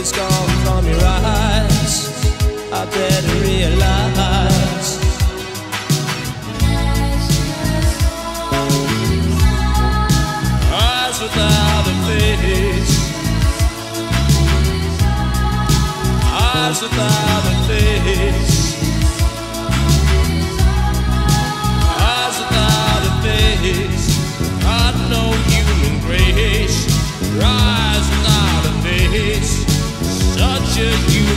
is gone from your eyes. I better realize. Eyes without a face. Eyes without a face. Eyes without a face. God, no human grace. Right should you